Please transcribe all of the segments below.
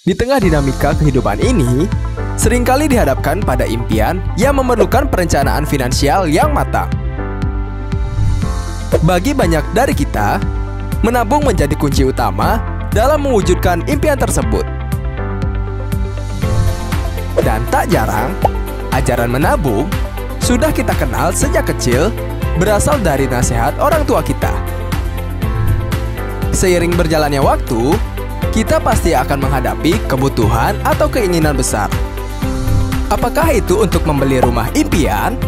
Di tengah dinamika kehidupan ini, sering kali dihadapkan pada impian yang memerlukan perencanaan finansial yang matang. Bagi banyak dari kita, menabung menjadi kunci utama dalam mewujudkan impian tersebut. Dan tak jarang, ajaran menabung sudah kita kenal sejak kecil berasal dari nasihat orang tua kita. Seiring berjalannya waktu, kita pasti akan menghadapi kebutuhan atau keinginan besar. Apakah itu untuk membeli rumah impian,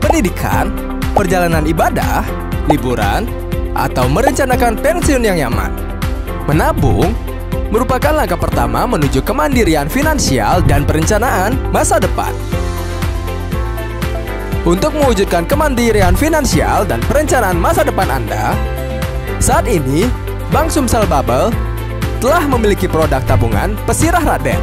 pendidikan, perjalanan ibadah, liburan, atau merencanakan pensiun yang nyaman? Menabung merupakan langkah pertama menuju kemandirian finansial dan perencanaan masa depan. Untuk mewujudkan kemandirian finansial dan perencanaan masa depan Anda, saat ini Bank Sumsel Bubble telah memiliki produk tabungan Pesirah Raden.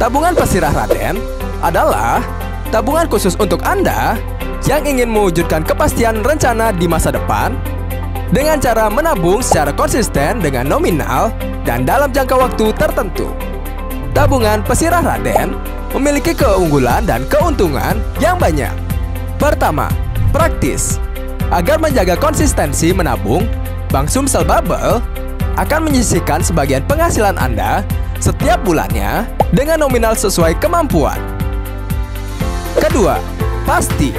Tabungan Pesirah Raden adalah tabungan khusus untuk Anda yang ingin mewujudkan kepastian rencana di masa depan dengan cara menabung secara konsisten dengan nominal dan dalam jangka waktu tertentu. Tabungan Pesirah Raden memiliki keunggulan dan keuntungan yang banyak. Pertama, praktis. Agar menjaga konsistensi menabung, Bank Sumsel Bubble akan menyisihkan sebagian penghasilan Anda setiap bulannya dengan nominal sesuai kemampuan. Kedua, pasti.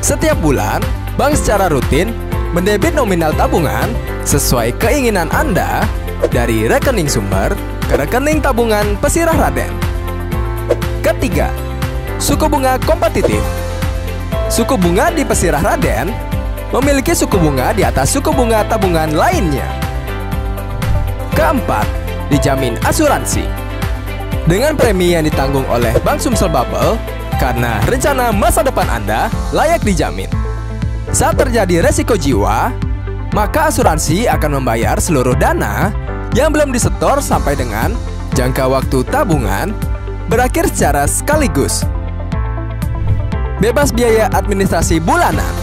Setiap bulan, bank secara rutin mendebit nominal tabungan sesuai keinginan Anda dari rekening sumber ke rekening tabungan Pesirah Raden. Ketiga, suku bunga kompetitif. Suku bunga di Pesirah Raden memiliki suku bunga di atas suku bunga tabungan lainnya. Keempat, dijamin asuransi. Dengan premi yang ditanggung oleh Bank Sumsel Bubble, karena rencana masa depan Anda layak dijamin. Saat terjadi resiko jiwa, maka asuransi akan membayar seluruh dana yang belum disetor sampai dengan jangka waktu tabungan berakhir secara sekaligus. Bebas biaya administrasi bulanan.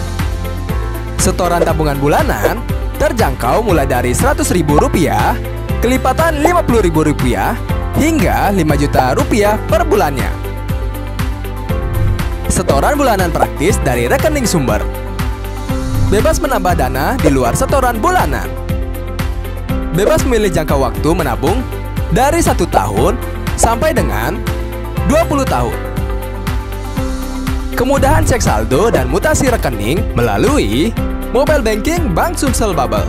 Setoran tabungan bulanan terjangkau mulai dari Rp100.000, kelipatan Rp50.000 hingga 5 juta rupiah per bulannya. Setoran bulanan praktis dari rekening sumber. Bebas menambah dana di luar setoran bulanan. Bebas memilih jangka waktu menabung dari satu tahun sampai dengan 20 tahun. Kemudahan cek saldo dan mutasi rekening melalui mobile banking Bank Sumsel Bubble.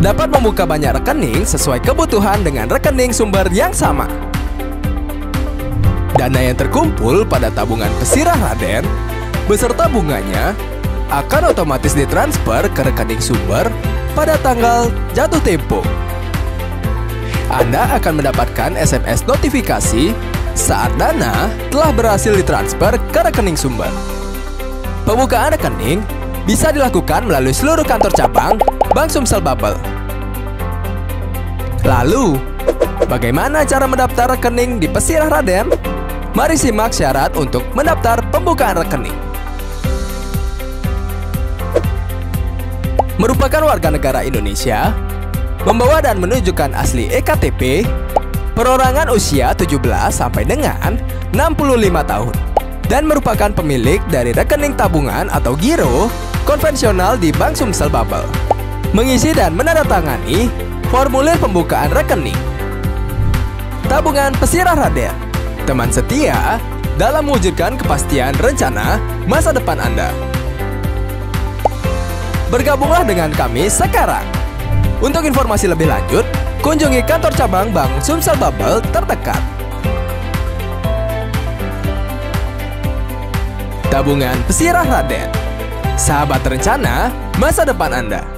Dapat membuka banyak rekening sesuai kebutuhan dengan rekening sumber yang sama. Dana yang terkumpul pada tabungan Pesirah Raden beserta bunganya akan otomatis ditransfer ke rekening sumber pada tanggal jatuh tempo. Anda akan mendapatkan SMS notifikasi saat dana telah berhasil ditransfer ke rekening sumber. Pembukaan rekening bisa dilakukan melalui seluruh kantor cabang Bank Sumsel Bubble. Lalu, bagaimana cara mendaftar rekening di Pesirah Raden? Mari simak syarat untuk mendaftar pembukaan rekening. Merupakan warga negara Indonesia, membawa dan menunjukkan asli EKTP, perorangan usia 17 sampai dengan 65 tahun, dan merupakan pemilik dari rekening tabungan atau giro konvensional di Bank Sumsel Bubble. Mengisi dan menandatangani formulir pembukaan rekening. Tabungan Pesirah Raden, teman setia dalam mewujudkan kepastian rencana masa depan Anda. Bergabunglah dengan kami sekarang. Untuk informasi lebih lanjut, kunjungi kantor cabang Bank Sumsel Bubble terdekat. Tabungan Pesirah Raden. Sahabat rencana masa depan Anda.